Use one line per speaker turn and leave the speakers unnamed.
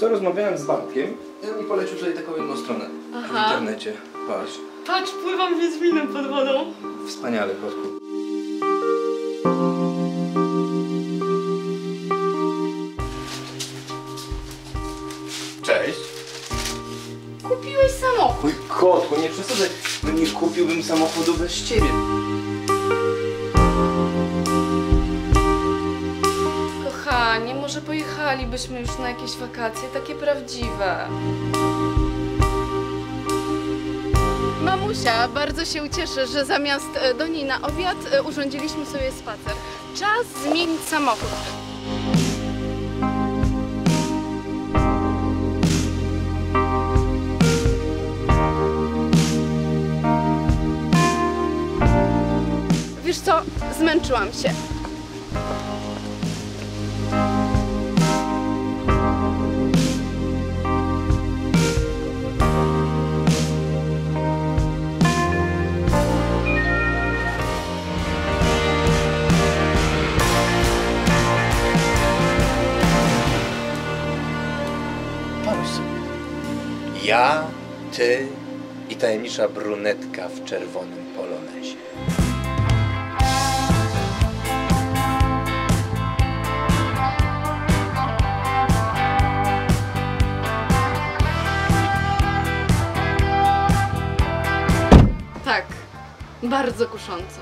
Co rozmawiałem z Bartkiem i on mi polecił tutaj taką jedną stronę
Aha.
w internecie. Patrz.
Patrz, pływam Wiedźminem pod wodą.
Wspaniale, Kotku. Cześć.
Kupiłeś samochód.
Mój kotku, nie przesadzaj. No nie kupiłbym samochodu bez ciebie.
Kochanie, może pojechalibyśmy już na jakieś wakacje, takie prawdziwe. Mamusia bardzo się ucieszy, że zamiast e, do niej na obiad e, urządziliśmy sobie spacer. Czas zmienić samochód. Wiesz co, zmęczyłam się.
Ja, ty i tajemnicza brunetka w czerwonym polonezie.
Tak, bardzo kusząco.